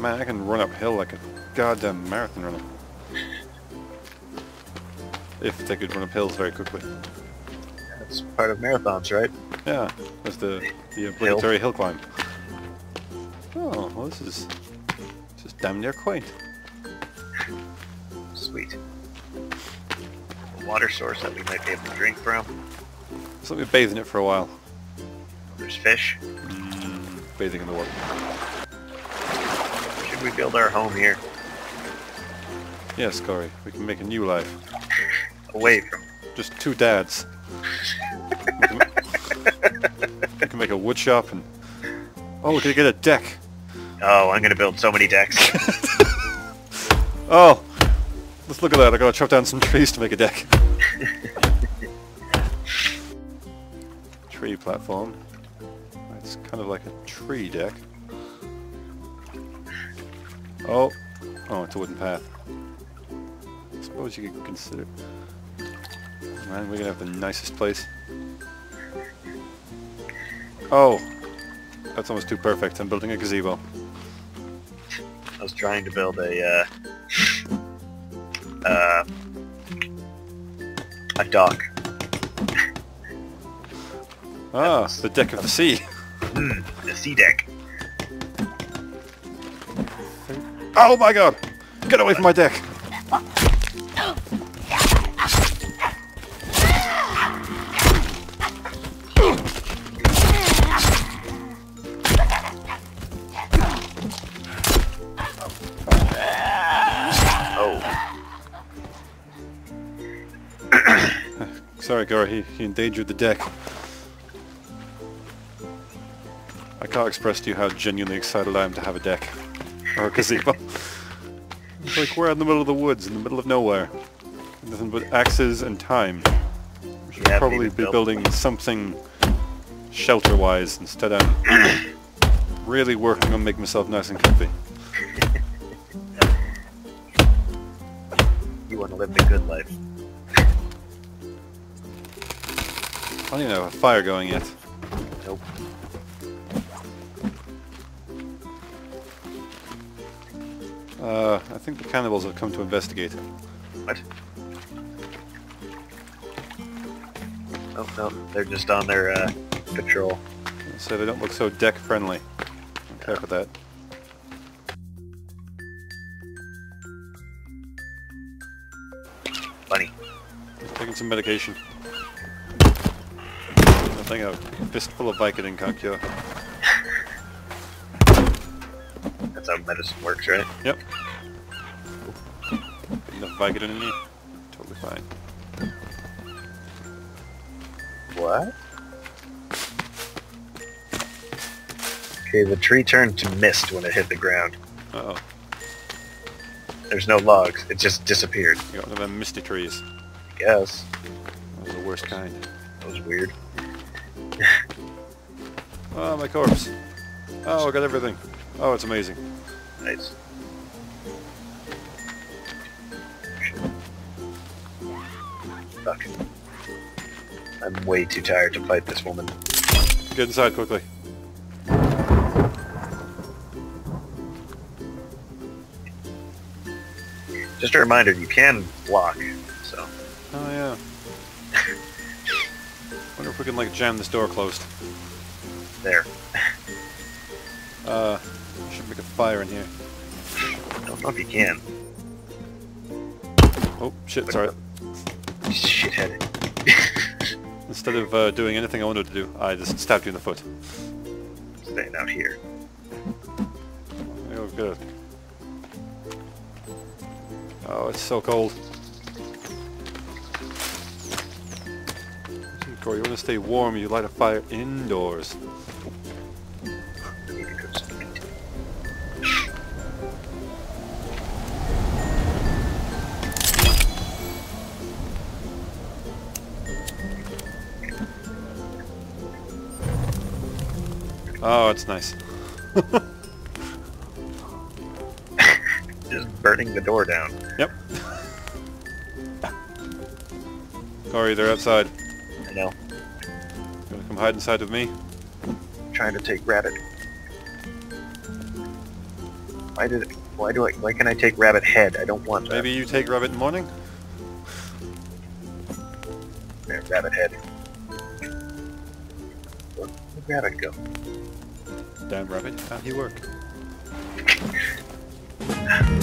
Man, I can run uphill like a goddamn marathon runner. If they could run up hills very quickly. That's part of marathons, right? Yeah, that's the, the obligatory hill. climb. Oh, well this is, this is damn near quaint. Sweet. A water source that we might be able to drink from. So let me bathe in it for a while. There's fish. Mm, bathing in the water. Should we build our home here? Yes, Corey, we can make a new life. Away from... Just two dads. we, can, we can make a wood shop and... Oh, we could get a deck. Oh, I'm gonna build so many decks. Oh! Let's look at that, I gotta chop down some trees to make a deck. tree platform. It's kind of like a tree deck. Oh! Oh, it's a wooden path. I suppose you could consider... Man, we're gonna have the nicest place. Oh! That's almost too perfect. I'm building a gazebo. I was trying to build a, uh... Uh... A dock. Ah, the deck of the sea. Hmm, the sea deck. Oh my god! Get away from my deck! Oh, Sorry, Gora, he, he endangered the deck. I can't express to you how genuinely excited I am to have a deck. Or a gazebo. Like we're in the middle of the woods, in the middle of nowhere. Nothing but axes and time. We should Yeah, probably be build- building something shelter-wise instead of really working on making myself nice and comfy. you want to live the good life. I don't even have a fire going yet. Nope. Uh, I think the cannibals have come to investigate. What? Oh, no, they're just on their, uh, patrol. So they don't look so deck friendly. Okay for that. Funny. Taking some medication. I think a fistful of Vicodin can't cure. That's how medicine works, right? Yep. Got enough Vicodin in you? Totally fine. What? Okay, the tree turned to mist when it hit the ground. Uh oh. There's no logs. It just disappeared. You got one of them misty trees. I guess. Those are the worst kind. That was weird. Oh, my corpse. Oh, I got everything. Oh, it's amazing. Nice. Fuck. I'm way too tired to fight this woman. Get inside quickly. Just a reminder, you can block, so... Oh, yeah. Wonder if we can, like, jam this door closed. There. Uh, fire in here. I don't know if you can. Oh, shit, sorry. Shithead. Instead of uh, doing anything I wanted to do, I just stabbed you in the foot. Staying out here. Oh, good. Oh, it's so cold. Corey, you want to stay warm, you light a fire indoors. Oh, it's nice. Just burning the door down. Yep. Corey, they're outside. I know. You want to come hide inside with me? trying to take Rabbit. Why did? Why do I? Why can I take rabbit head? I don't want that. Maybe you take rabbit in the morning? There, rabbit head. Where'd rabbit go? Damn rabbit, can't he work?